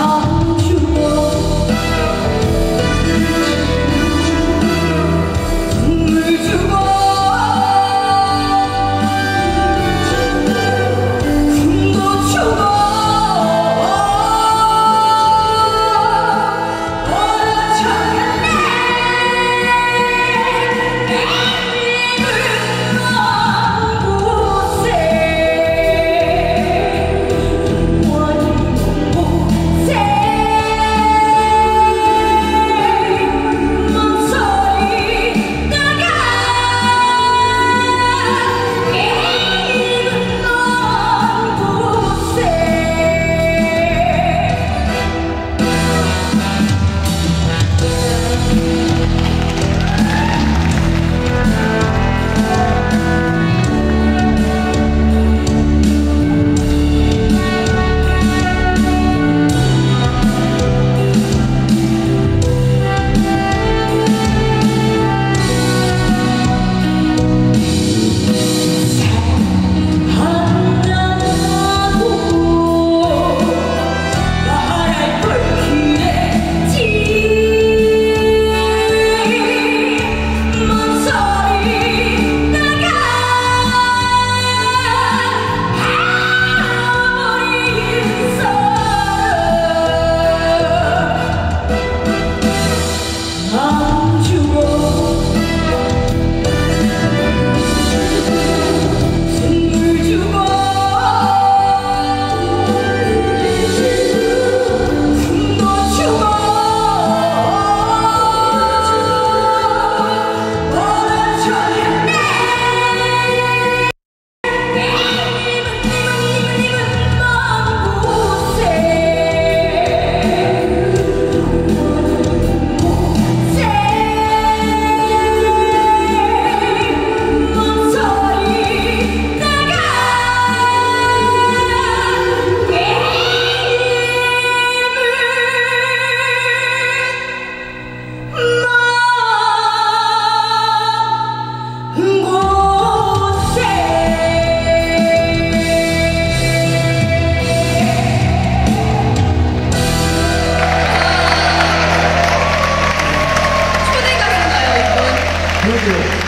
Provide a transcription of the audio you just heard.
好 Oh. you.